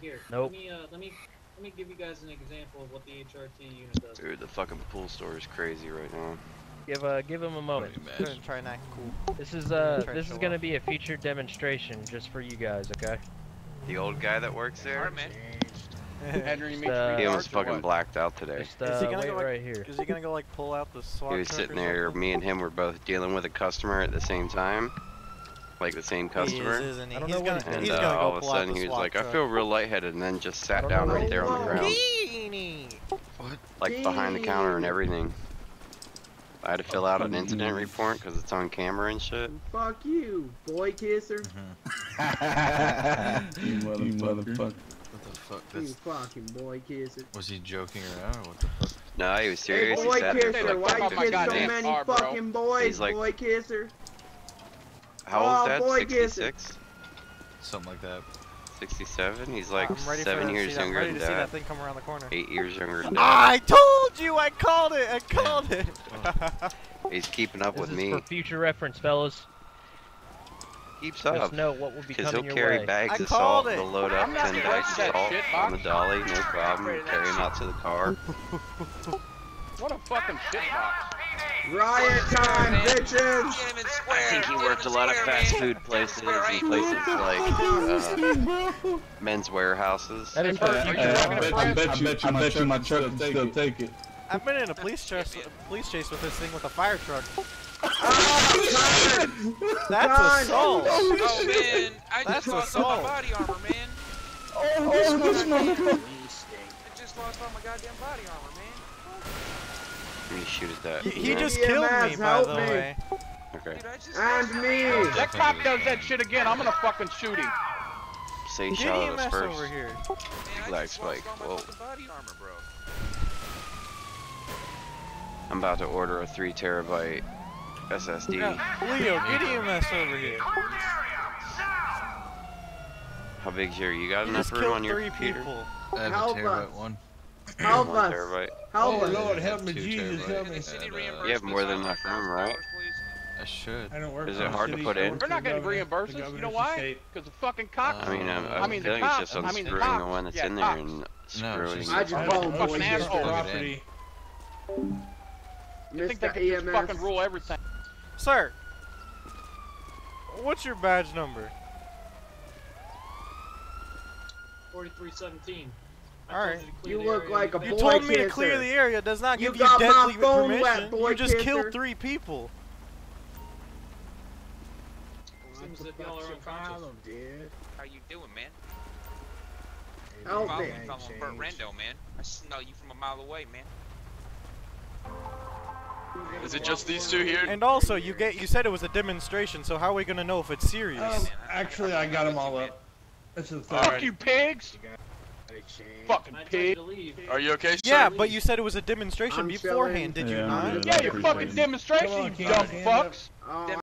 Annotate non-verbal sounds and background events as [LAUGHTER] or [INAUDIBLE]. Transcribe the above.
Here. Nope. Let me, uh, let me, let me give you guys an example of what the HRT unit does. Dude, the fucking pool store is crazy right now. Give uh, give him a moment. Go ahead and try and act cool. This is uh, this is gonna off. be a featured demonstration just for you guys, okay? The old guy that works there, [LAUGHS] Henry Just, uh, he me almost fucking blacked out today. Just Is he uh, gonna wait go, like- right here. Is he gonna go like pull out the SWAT He was sitting there, me and him were both dealing with a customer at the same time. Like the same customer. He is, isn't he? I don't he's know gonna, what he's And he's uh, gonna go all of a sudden he was SWAT like, I feel real lightheaded, and then just sat down right there on the ground. Beanie! Like behind the counter and everything. I had to fill out an incident report because it's on camera and shit. Fuck you, boy kisser. [LAUGHS] you motherfucker. What the fuck? You fucking boy kisser. was he joking around or what the fuck? No, he was Hey, serious. boy he kisser, why you fuck off my kiss so many car, fucking boys, He's like- boy kisser? How old is Oh, that? boy, kiss 66? Something like that. 67? He's like I'm ready seven years see that, I'm younger ready than to see that dad. thing come around the corner. Eight years younger than dad. I told you! I called it! I called it! [LAUGHS] He's keeping up This with is me. for future reference, fellas. Keeps Just up. know what will be Because he'll carry way. bags I of salt. it. He'll load up 10 bags of salt shit, on the dolly, no problem. Carry him out to the car. [LAUGHS] What a fucking shitbox. Riot time, bitches! I think he worked a lot of fast food places and places like uh, Men's Wearhouses. That is I, future I, bet, I bet you, I bet you my truck can still take it. I've been in a police chase, police chase with this thing with a fire truck. Oh, [LAUGHS] That's Con! assault! Oh man, I That's just lost all my body armor, man. Oh, this motherfucker. I just lost all my goddamn body armor, man. Let me shoot at that. He, he just EMS, killed me, by the me. way. Okay. Dude, I just And lost all me. That cop does that shit again, I'm gonna fucking shoot him. Say Get shot us first. over here. armor, man. Black spike, whoa. Armor, I'm about to order a 3 terabyte SSD. Yeah, Leo, get EMS over here. How big's your? You got You enough room killed on your three computer? people. I have Help a terabyte us. one. Help One us! terabyte. Help Oh! Lord, help me, Jesus, help me. the city And, reimburse You have more than enough room, right? I should. I don't work Is it hard to put in? We're not the getting governor, reimbursed, you know governor's why? Because the fucking cops. I mean, I'm, I'm I mean, the feeling it's cops- just I mean, the unscrewing the one that's Yeah, in there cops. and No, screwing she's I just Fucking called fucking asshole. property. You think they can just fucking rule everything? Sir, what's your badge number? 4317. I All told right. you You look like a got You boy told me to clear the area. Does not give you, got my deadly phone wet, permission. boy you just kisser. killed three people. Seems as if y'all are unconscious. How you doing, man? Help Follow me. me, following Burt Rando, man. I smell you from a mile away, man. Is it just these two here? And also, you get you said it was a demonstration. So how are we gonna know if it's serious? Um, actually, I got them all up. This is the Fuck you, pigs! Fucking I told you pig! Are you okay, sir? yeah, but you said it was a demonstration I'm beforehand, chilling. did you Yeah, not? good. Yeah, you fucking it. demonstration, on, you dumb fucks!